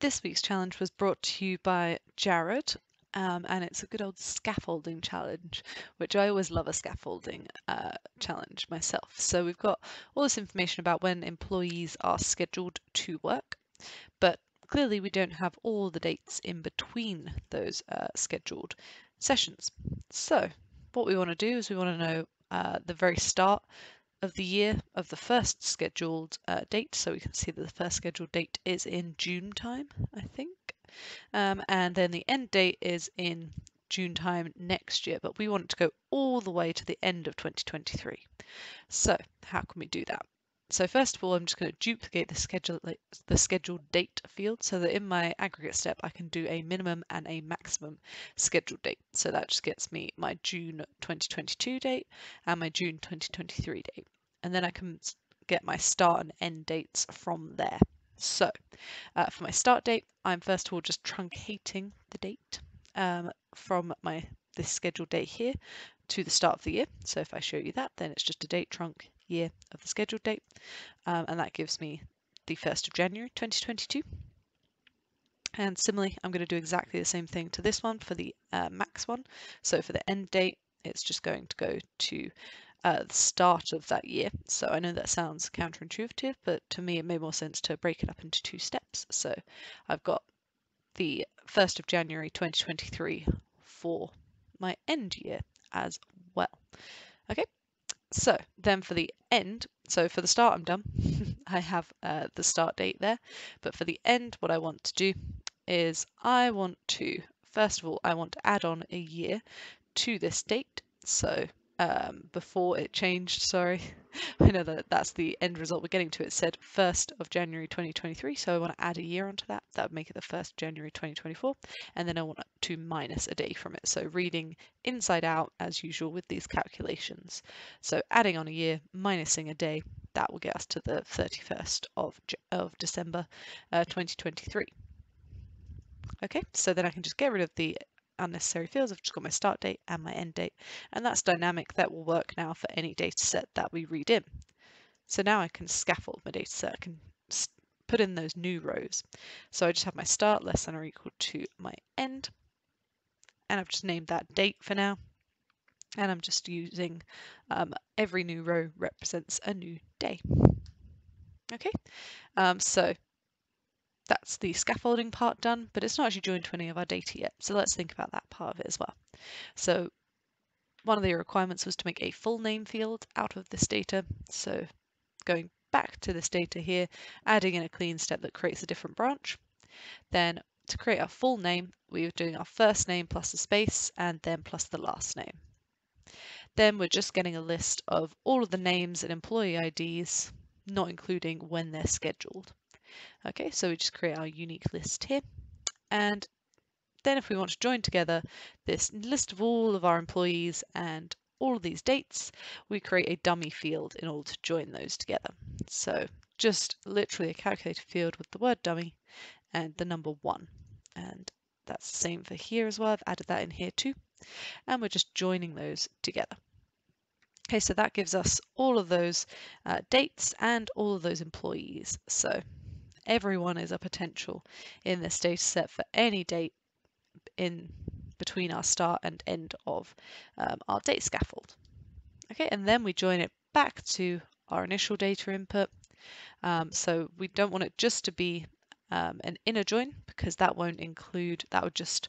This week's challenge was brought to you by Jared, um, and it's a good old scaffolding challenge, which I always love a scaffolding uh, challenge myself. So we've got all this information about when employees are scheduled to work, but clearly we don't have all the dates in between those uh, scheduled sessions. So what we want to do is we want to know uh, the very start of the year of the first scheduled uh, date. So we can see that the first scheduled date is in June time, I think. Um, and then the end date is in June time next year, but we want to go all the way to the end of 2023. So how can we do that? So first of all, I'm just going to duplicate the schedule the scheduled date field so that in my aggregate step I can do a minimum and a maximum scheduled date. So that just gets me my June 2022 date and my June 2023 date. And then I can get my start and end dates from there. So uh, for my start date, I'm first of all just truncating the date um, from my this scheduled date here to the start of the year. So if I show you that, then it's just a date trunc year of the scheduled date, um, and that gives me the 1st of January 2022. And similarly, I'm going to do exactly the same thing to this one for the uh, max one. So for the end date, it's just going to go to uh, the start of that year. So I know that sounds counterintuitive, but to me it made more sense to break it up into two steps. So I've got the 1st of January 2023 for my end year as well. Okay, so then for the end, so for the start I'm done. I have uh, the start date there, but for the end what I want to do is I want to, first of all, I want to add on a year to this date. So um, before it changed, sorry. I know that that's the end result we're getting to. It said 1st of January 2023, so I want to add a year onto that. That would make it the 1st January 2024. And then I want to minus a day from it. So reading inside out as usual with these calculations. So adding on a year, minusing a day, that will get us to the 31st of, of December uh, 2023. Okay, so then I can just get rid of the unnecessary fields. I've just got my start date and my end date, and that's dynamic. That will work now for any data set that we read in. So now I can scaffold my data set. I can put in those new rows. So I just have my start less than or equal to my end, and I've just named that date for now. And I'm just using um, every new row represents a new day. Okay, um, so that's the scaffolding part done, but it's not actually joined to any of our data yet. So let's think about that part of it as well. So one of the requirements was to make a full name field out of this data. So going back to this data here, adding in a clean step that creates a different branch. Then to create our full name, we were doing our first name plus a space and then plus the last name. Then we're just getting a list of all of the names and employee IDs, not including when they're scheduled. Okay, so we just create our unique list here. And then if we want to join together this list of all of our employees and all of these dates, we create a dummy field in order to join those together. So just literally a calculated field with the word dummy and the number one. And that's the same for here as well. I've added that in here too. And we're just joining those together. Okay, so that gives us all of those uh, dates and all of those employees. So everyone is a potential in this data set for any date in between our start and end of um, our date scaffold. Okay, and then we join it back to our initial data input. Um, so we don't want it just to be um, an inner join because that won't include, that would just,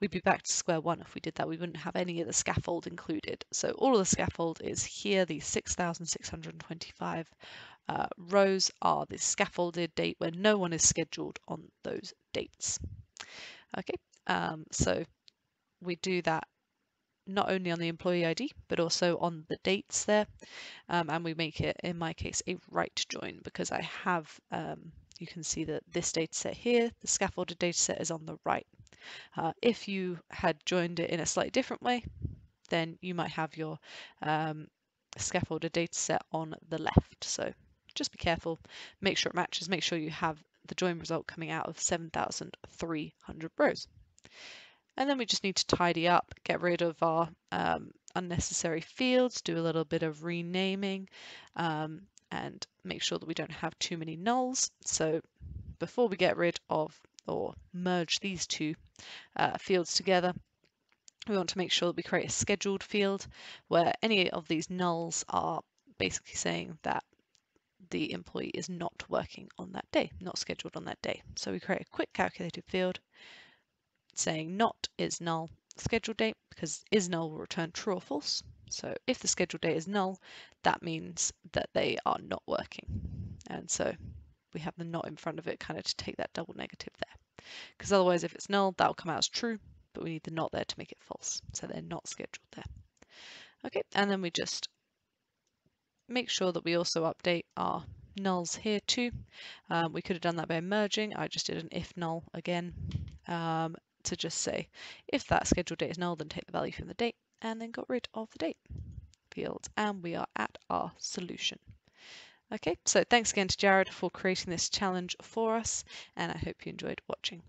we'd be back to square one if we did that. We wouldn't have any of the scaffold included. So all of the scaffold is here, the 6,625 uh, rows are the scaffolded date where no one is scheduled on those dates. Okay, um, so we do that not only on the employee ID, but also on the dates there. Um, and we make it, in my case, a right join because I have, um, you can see that this data set here, the scaffolded data set is on the right. Uh, if you had joined it in a slightly different way, then you might have your um, scaffolded data set on the left. So just be careful, make sure it matches, make sure you have the join result coming out of 7,300 rows. And then we just need to tidy up, get rid of our um, unnecessary fields, do a little bit of renaming, um, and make sure that we don't have too many nulls. So before we get rid of or merge these two uh, fields together, we want to make sure that we create a scheduled field where any of these nulls are basically saying that the employee is not working on that day, not scheduled on that day. So we create a quick calculated field saying not is null scheduled date because is null will return true or false. So if the scheduled date is null, that means that they are not working. And so we have the not in front of it kind of to take that double negative there. Because otherwise if it's null, that'll come out as true, but we need the not there to make it false. So they're not scheduled there. Okay, and then we just make sure that we also update our nulls here too. Um, we could have done that by merging. I just did an if null again um, to just say if that scheduled date is null, then take the value from the date and then got rid of the date field. And we are at our solution. Okay, so thanks again to Jared for creating this challenge for us, and I hope you enjoyed watching.